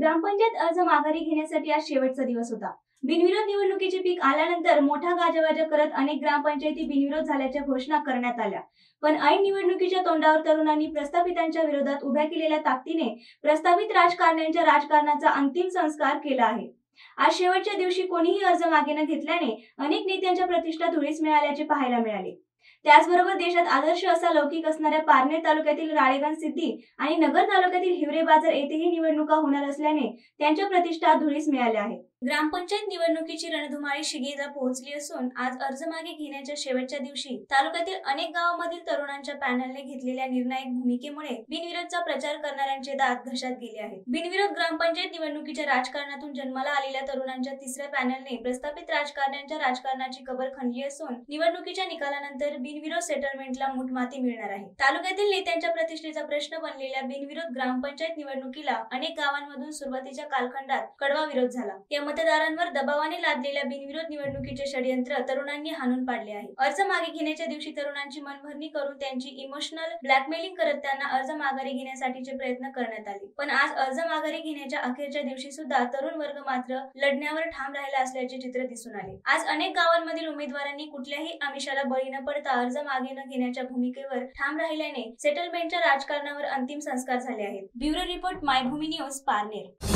ग्रामपंचायत अर्ज माघारी घेण्यासाठी आज शेवटचा दिवस होता. बिनविरोध निवडणुकीचे पीक आल्यानंतर मोठा गाजावाजा करत अनेक ग्रामपंचायती बिनविरोध झाल्याच्या घोषणा करण्यात आल्या. पण ऐन निवडणुकीच्या तोंडावर तरुणांनी प्रस्थापितांच्या विरोधात उभ्या केलेल्या ताकदीने प्रस्तावित राजकारण्यांच्या राजकारणाचा अंतिम संस्कार केला आहे. आज शेवटच्या दिवशी कोणीही अर्ज मागे न घेतल्याने अनेक नेत्यांच्या प्रतिष्ठा धुळीस मिळाल्याचे पाहायला मिळाले. त्याचबरोबर देशात आदर्श असा लौकिक असणाऱ्या पारनेर तालुक्यातील राळेगण सिद्धी आणि नगर तालुक्यातील हिवरे बाजार येथेही निवडणुका होणार असल्याने त्यांच्या प्रतिष्ठा धुळीस मिळाल्या आहेत. ग्रामपंचायत निवडणुकीची रणधुमाळी शिगेला पोहोचली असून आज अर्ज मागे घेण्याच्या शेवटच्या दिवशी तालुक्यातील अनेक गावांमधील तरुणांच्या पॅनलने घेतलेल्या निर्णायक भूमिकेमुळे बिनविरोधचा प्रचार करणाऱ्यांचे दात घशात गेले आहेत. बिनविरोध ग्रामपंचायत निवडणुकीच्या राजकारणातून जन्माला आलेल्या तरुणांच्या तिसऱ्या पॅनलने प्रस्थापित राजकारण्यांच्या राजकारणाची कबर खणली असून निवडणुकीच्या निकालानंतर बिनविरोध सेटलमेंटला मुठमाती मिळणार आहे. तालुक्यातील नेत्यांच्या प्रतिष्ठेचा प्रश्न बनलेल्या बिनविरोध ग्रामपंचायत निवडणुकीला अनेक गावांमधून सुरुवातीच्या कालखंडात कडवा विरोध झाला. या मतदारांवर दबावाने लादलेल्या बिनविरोध निवडणुकीचे षडयंत्र तरुणांनी हाणून पाडले आहे. अर्ज मागे घेण्याच्या दिवशी तरुणांची मनभरणी करून त्यांची इमोशनल ब्लॅकमेलिंग करत त्यांना अर्ज माघारी घेण्यासाठीचे प्रयत्न करण्यात आले. पण आज अर्ज माघारी घेण्याच्या अखेरच्या दिवशी सुद्धा तरुण वर्ग मात्र लढण्यावर ठाम राहिला असल्याचे चित्र दिसून आले. आज अनेक गावांमधील उमेदवारांनी कुठल्याही आमिषाला बळी न पडता अर्ज मागे न घेण्याच्या भूमिकेवर ठाम राहिल्याने सेटलमेंटच्या राजकारणावर अंतिम संस्कार झाले आहेत. Bureau report Maybhumi news Parner.